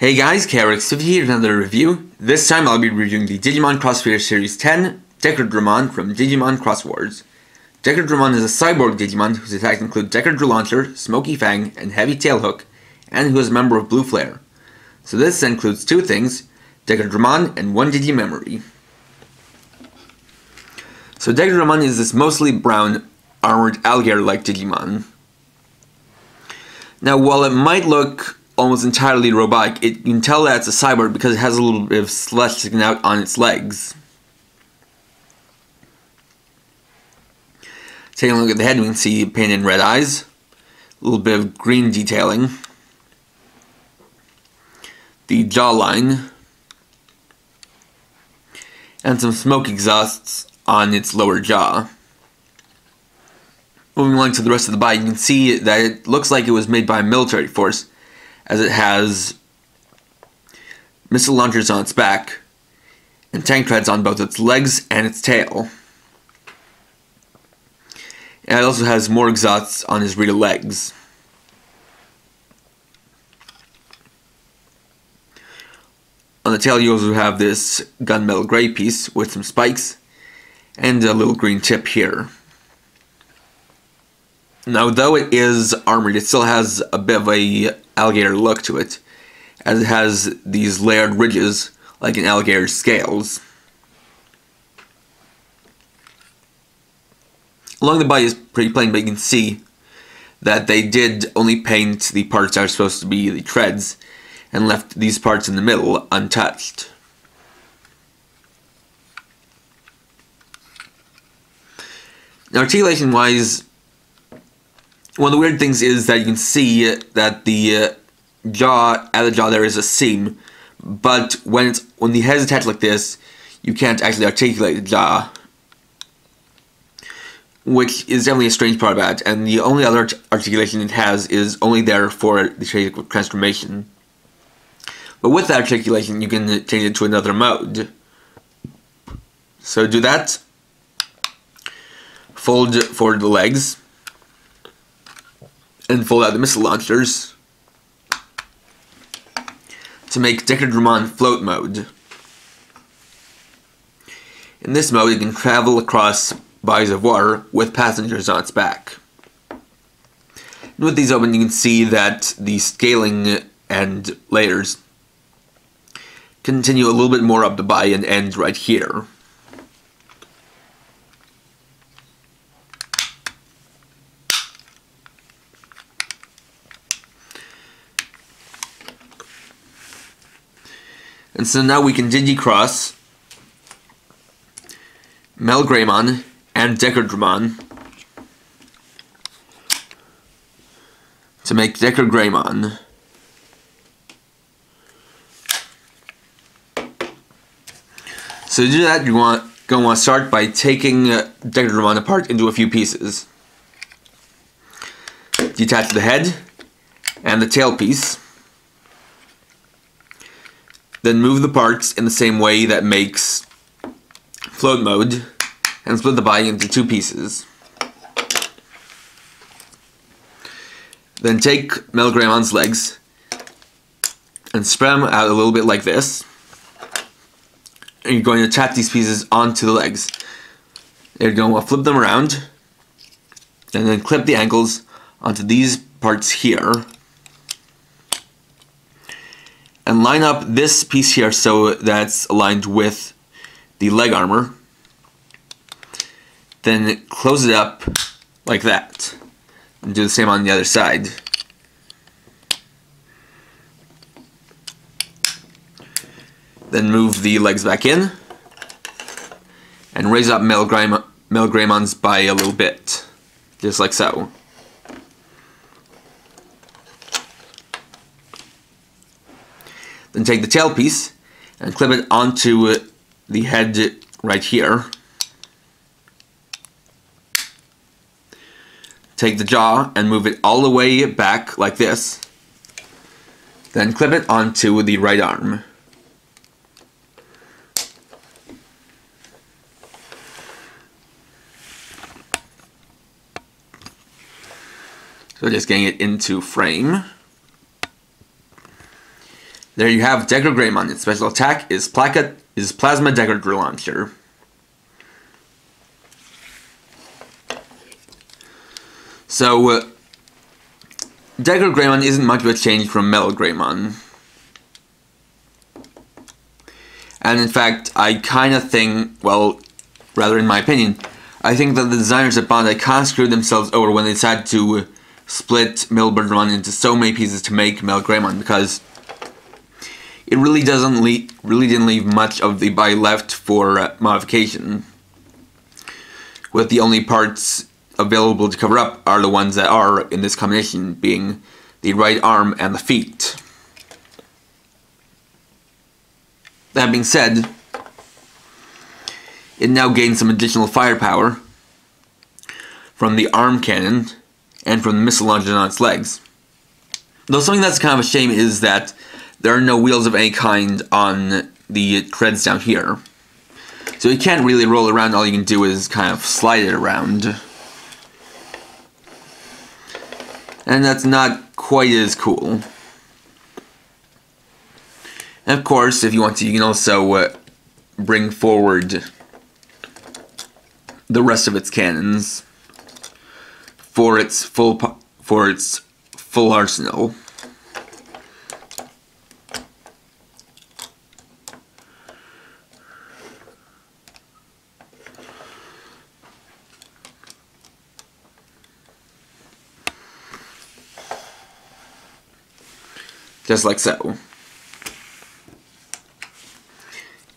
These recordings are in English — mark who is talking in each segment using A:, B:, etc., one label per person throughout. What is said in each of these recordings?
A: Hey guys, KRX50 here another review. This time I'll be reviewing the Digimon Xros Figure Series 10, Deckerdramon from Digimon Crosswords. Wars. Deckerdramon is a cyborg Digimon whose attacks include Deckerdra Launcher, Smoky Fang, and Heavy Tail Hook, and who is a member of Blue Flare. So this includes two things, Deckerdramon and one Digimemory. So Deckerdramon is this mostly brown, armored alligator-like Digimon. Now while it might look almost entirely robotic, it, you can tell that it's a cyborg because it has a little bit of flesh sticking out on its legs. Taking a look at the head, we can see painted red eyes, a little bit of green detailing, the jawline, and some smoke exhausts on its lower jaw. Moving along to the rest of the body, you can see that it looks like it was made by a military force, as it has missile launchers on its back, and tank treads on both its legs and its tail. And it also has more exhausts on his rear legs. On the tail you also have this gunmetal gray piece with some spikes and a little green tip here. Now though it is armored, it still has a bit of a alligator look to it, as it has these layered ridges like an alligator's scales. Along the body is pretty plain, but you can see that they did only paint the parts that are supposed to be the treads, and left these parts in the middle untouched. Articulation wise, one of the weird things is that you can see that the uh, jaw, at the jaw there is a seam, but when it's when the head is attached like this, you can't actually articulate the jaw which is definitely a strange part about it, and the only other articulation it has is only there for the transformation. But with that articulation, you can change it to another mode. So do that. Fold for the legs. And fold out the missile launchers. To make Deckerdramon float mode. In this mode, you can travel across bodies of water with passengers on its back. And with these open, you can see that the scaling and layers continue a little bit more up the body and end right here. And so now we can DigiXros Melgreymon and Deckerdramon to make DeckerGreymon. So to do that, you want going to want to start by taking uh, DeckerGreymon apart into a few pieces. Detach the head and the tail piece. Then move the parts in the same way that makes float mode and split the body into two pieces. Then take Melgraymon's legs and spread them out a little bit like this. And you're going to tap these pieces onto the legs. You're going to flip them around and then clip the ankles onto these parts here. And line up this piece here so that's aligned with the leg armor then close it up like that. And do the same on the other side. Then move the legs back in. And raise up Melgraymon's by a little bit. Just like so. Then take the tail piece and clip it onto uh, the head right here. Take the jaw and move it all the way back like this. Then clip it onto the right arm. So just getting it into frame. There you have Decker Greymon. Its special attack is Placa is Plasma Drill Launcher. So, uh, Greymon isn't much of a change from Metal Greymon. And in fact, I kind of think, well, rather in my opinion, I think that the designers at Bandai kind of screwed themselves over when they decided to split Metal Birdramon into so many pieces to make Metal Greymon because it really doesn't leave, really didn't leave much of the body left for uh, modification. With the only parts available to cover up are the ones that are in this combination, being the right arm and the feet. That being said, it now gains some additional firepower from the arm cannon and from the missile launcher on its legs. Though something that's kind of a shame is that there are no wheels of any kind on the treads down here. So you can't really roll around, all you can do is kind of slide it around. And that's not quite as cool. And of course, if you want to, you can also uh, bring forward the rest of its cannons for its full for its full arsenal. Just like so.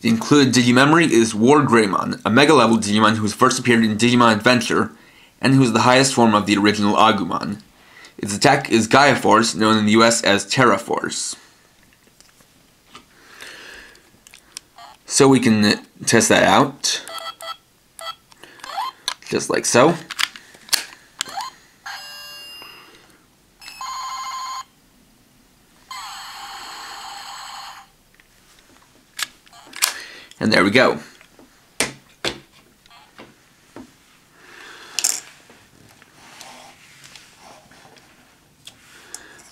A: The included Digimemory is War Greymon, a Mega level Digimon who first appeared in Digimon Adventure, and who is the highest form of the original Agumon. Its attack is Gaia Force, known in the US as Terra Force. So we can test that out. Just like so. And there we go.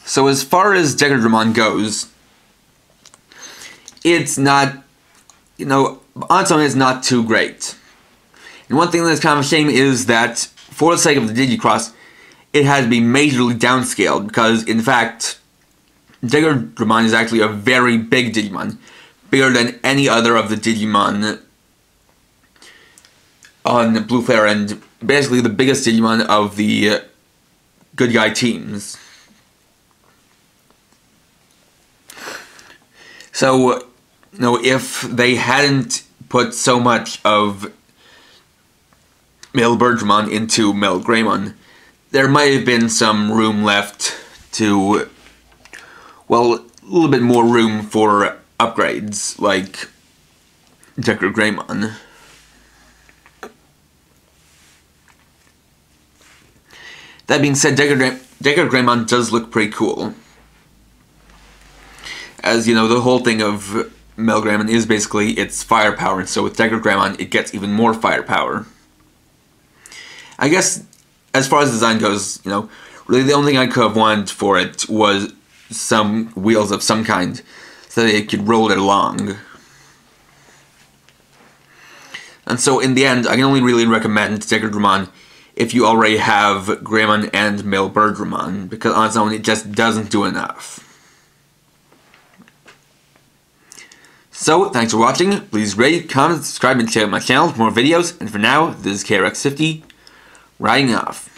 A: So as far as Deckerdramon goes, it's not, you know, on its own it's not too great. And one thing that's kind of a shame is that, for the sake of the Digicross, it has to be majorly downscaled, because in fact, Deckerdramon is actually a very big Digimon bigger than any other of the Digimon on Blue Flare and basically the biggest Digimon of the good guy teams. So, you know, if they hadn't put so much of MailBirdramon into Mel Greymon, there might have been some room left to, well, a little bit more room for upgrades like Decker Greymon. That being said, Decker, Decker Greymon does look pretty cool. As you know, the whole thing of Mel Greymon is basically its firepower, and so with Decker Greymon, it gets even more firepower. I guess, as far as design goes, you know, really the only thing I could have wanted for it was some wheels of some kind so it could roll it along. And so in the end, I can only really recommend Deckerdramon if you already have Greymon and MailBirdramon, because on its own it just doesn't do enough. So, thanks for watching, please rate, comment, subscribe, and share my channel for more videos, and for now, this is KRX50, riding off.